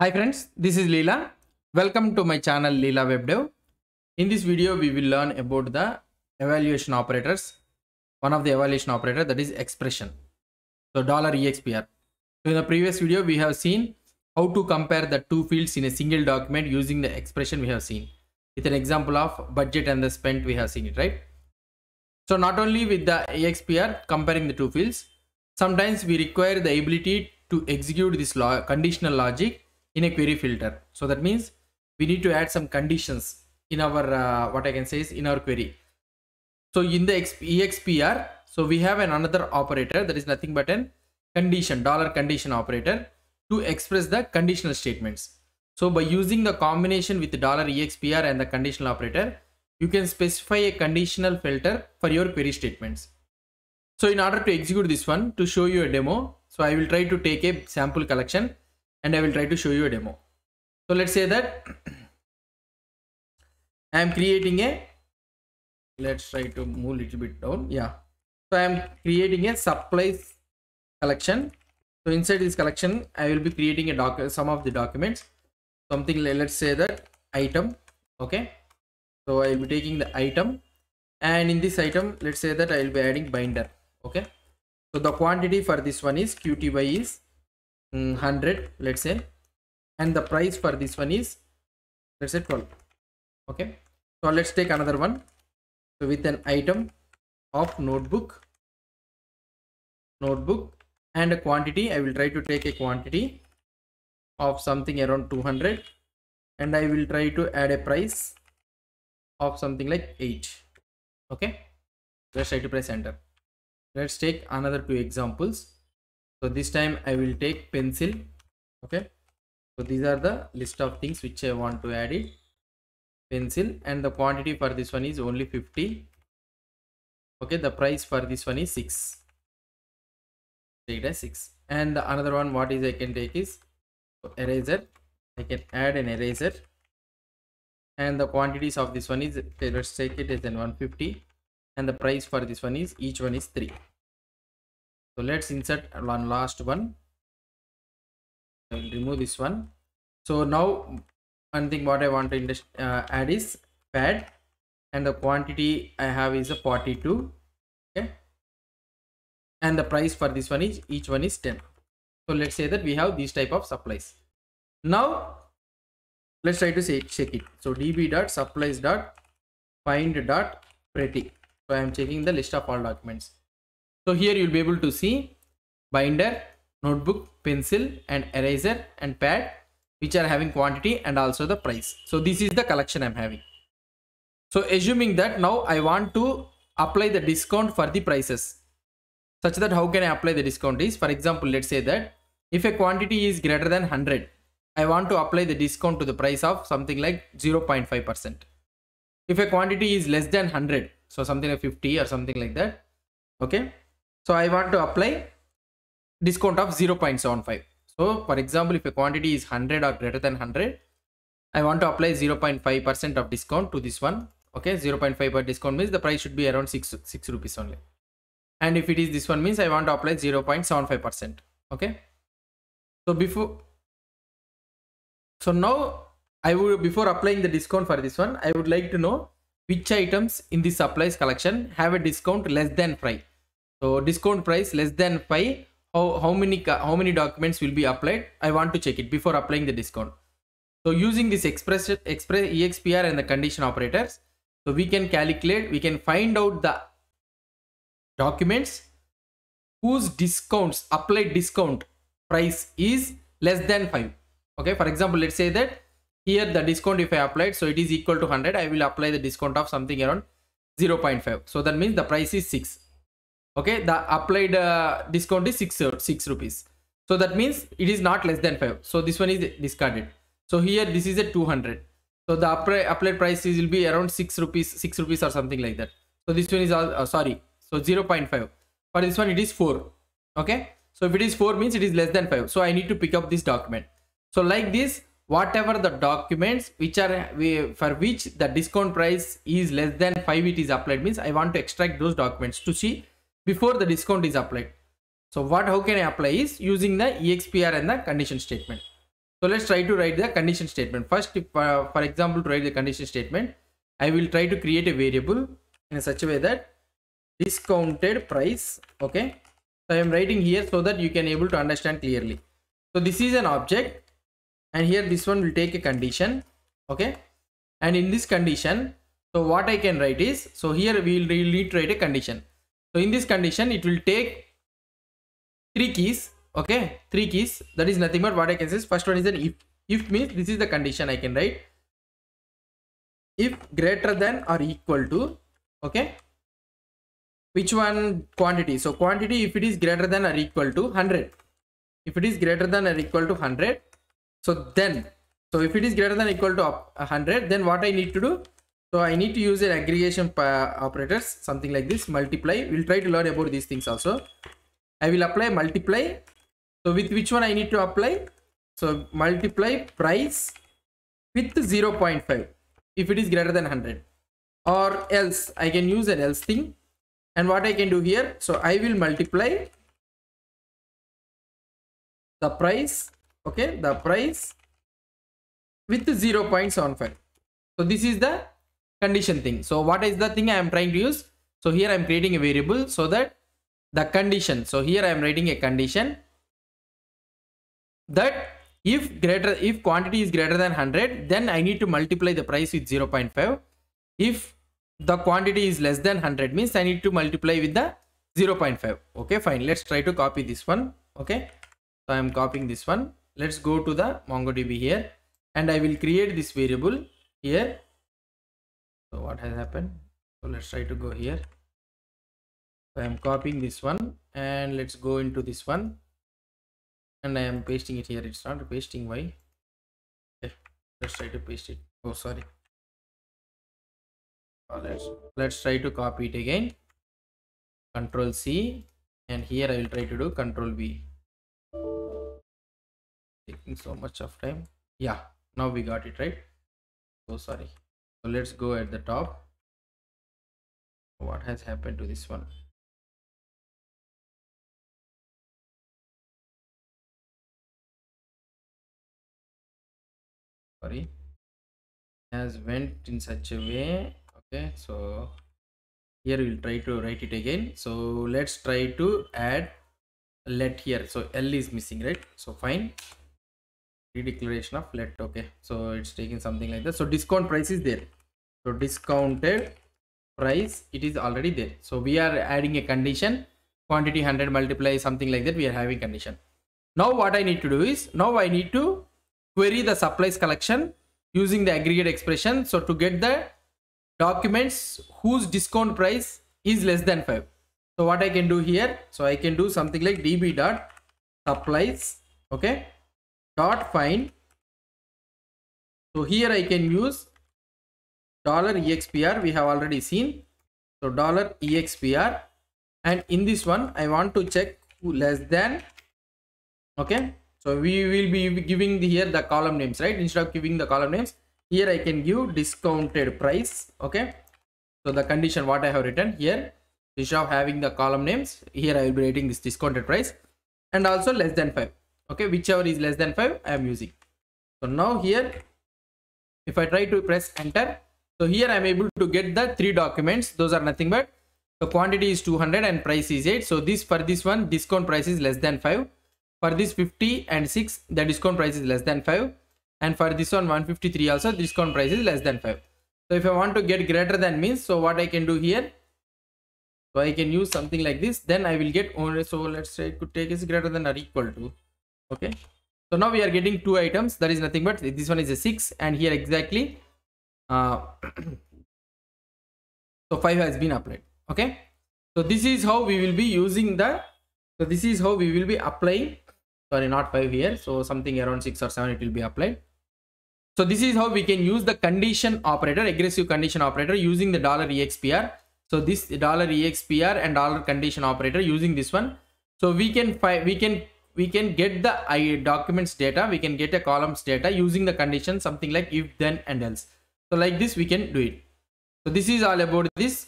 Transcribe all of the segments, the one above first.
Hi friends, this is Leela. Welcome to my channel Leela WebDev. In this video, we will learn about the evaluation operators. One of the evaluation operator that is expression. So dollar $EXPR. So in the previous video, we have seen how to compare the two fields in a single document using the expression we have seen. With an example of budget and the spent, we have seen it, right? So not only with the EXPR comparing the two fields, sometimes we require the ability to execute this conditional logic in a query filter. So that means we need to add some conditions in our, uh, what I can say is in our query. So in the EXPR, so we have an another operator that is nothing but an condition, dollar condition operator to express the conditional statements. So by using the combination with the dollar $EXPR and the conditional operator, you can specify a conditional filter for your query statements. So in order to execute this one, to show you a demo, so I will try to take a sample collection and I will try to show you a demo. So let's say that I am creating a, let's try to move a little bit down. Yeah. So I am creating a supplies collection. So inside this collection, I will be creating a doc, some of the documents, something like, let's say that item. Okay. So I will be taking the item and in this item, let's say that I will be adding binder. Okay. So the quantity for this one is QTY is Mm, 100 let's say. And the price for this one is let's say 12 okay. So let's take another one. So with an item of notebook. Notebook and a quantity. I will try to take a quantity of something around 200 and i will try to add a price of something like 8 okay. Let's try to press enter. Let's take another two examples so this time i will take pencil okay? So these are the list of things which i want to add it. Pencil and the quantity for this one is only 50 okay? The price for this one is 6 take it as 6 and the another one what is i can take is eraser. I can add an eraser. And the quantities of this one is let's take it as an 150 and the price for this one is each one is 3 so let's insert one last one i will remove this one. So now one thing what i want to uh, add is pad and the quantity i have is a 42 okay? And the price for this one is each one is 10 so let's say that we have these type of supplies. Now let's try to say check it. So db dot supplies dot find dot pretty. So i am checking the list of all documents so here you'll be able to see binder, notebook, pencil and eraser and pad which are having quantity and also the price. So this is the collection I'm having. So assuming that now I want to apply the discount for the prices such that how can I apply the discount is for example let's say that if a quantity is greater than 100 I want to apply the discount to the price of something like 0.5%. If a quantity is less than 100 so something like 50 or something like that okay so I want to apply discount of 0.75. So for example, if a quantity is 100 or greater than 100, I want to apply 0.5% of discount to this one. Okay, 0.5 discount means the price should be around 6, 6 rupees only. And if it is this one means I want to apply 0.75%. Okay. So before, so now I would, before applying the discount for this one, I would like to know which items in the supplies collection have a discount less than 5 so discount price less than 5 how, how many how many documents will be applied? I want to check it before applying the discount. So using this express express expr and the condition operators so we can calculate we can find out the documents whose discounts applied discount price is less than 5 okay for example let's say that here the discount if i applied so it is equal to 100 i will apply the discount of something around 0.5 so that means the price is 6 okay the applied uh, discount is 6 uh, 6 rupees. So that means it is not less than 5 so this one is discarded so here this is a 200 so the applied, price is will be around 6 rupees 6 rupees or something like that. So this one is uh, sorry. So 0.5 for this one it is 4 okay? So if it is 4 means it is less than 5 so i need to pick up this document. So like this whatever the documents which are for which the discount price is less than 5 it is applied means i want to extract those documents to see before the discount is applied. So what how can I apply is using the EXPR and the condition statement. So let's try to write the condition statement. First, if, uh, for example, to write the condition statement, I will try to create a variable in such a way that discounted price. Okay. So I am writing here so that you can able to understand clearly. So this is an object and here this one will take a condition. Okay. And in this condition, so what I can write is, so here we will need to write a condition. So in this condition, it will take three keys okay? Three keys that is nothing but what i can say is first one is an if. If means this is the condition i can write. If greater than or equal to okay? Which one quantity? So quantity if it is greater than or equal to 100 if it is greater than or equal to 100 so then so if it is greater than or equal to 100 then what i need to do so i need to use an aggregation operators something like this multiply. We'll try to learn about these things also. I will apply multiply. So with which one I need to apply? So multiply price with 0.5 if it is greater than 100 or else I can use an else thing. And what I can do here? So I will multiply the price okay? The price with 0.75 so this is the condition thing. So what is the thing I am trying to use? So here I am creating a variable so that the condition. So here I am writing a condition that if greater if quantity is greater than 100 then i need to multiply the price with 0.5 if the quantity is less than 100 means i need to multiply with the 0.5 okay fine. Let's try to copy this one. Okay. So i am copying this one. Let's go to the mongodb here. And i will create this variable here so what has happened? So let's try to go here. So i am copying this one and let's go into this one. And I am pasting it here. It's not pasting. Why? Okay let's try to paste it. Oh sorry. Oh, let's let's try to copy it again. Control C. And here I will try to do control V. Taking so much of time. Yeah now we got it right? So sorry so let's go at the top. What has happened to this one? Sorry. Has went in such a way. Okay so here we'll try to write it again. So let's try to add let here. So l is missing right? So fine redeclaration of let okay. So it's taking something like that. So discount price is there. So discounted price it is already there. So we are adding a condition. Quantity 100 multiply something like that we are having condition. Now what i need to do is now i need to query the supplies collection using the aggregate expression. So to get the documents whose discount price is less than 5. So what I can do here, so I can do something like db dot supplies, okay, dot find. So here I can use dollar expr we have already seen. So dollar expr and in this one I want to check less than okay so we will be giving the, here the column names, right? Instead of giving the column names, here I can give discounted price. Okay. So the condition what I have written here, instead of having the column names, here I will be writing this discounted price and also less than 5. Okay. Whichever is less than 5, I am using. So now here, if I try to press enter, so here I am able to get the three documents. Those are nothing but the quantity is 200 and price is 8. So this for this one, discount price is less than 5 for this 50 and 6 the discount price is less than 5 and for this one 153 also discount price is less than 5 so if i want to get greater than means so what i can do here so i can use something like this then i will get only so let's say could take is greater than or equal to okay. So now we are getting two items. That is nothing but this one is a 6 and here exactly uh, so 5 has been applied. Okay. So this is how we will be using the so this is how we will be applying. Sorry not 5 here. So something around 6 or 7 it will be applied. So this is how we can use the condition operator aggressive condition operator using the dollar expr so this dollar expr and dollar condition operator using this one. So we can find we can we can get the I documents data we can get a columns data using the condition something like if then and else so like this we can do it so this is all about this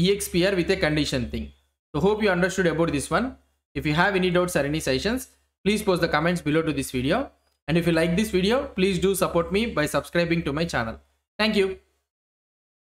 expr with a condition thing so hope you understood about this one if you have any doubts or any suggestions Please post the comments below to this video. And if you like this video, please do support me by subscribing to my channel. Thank you.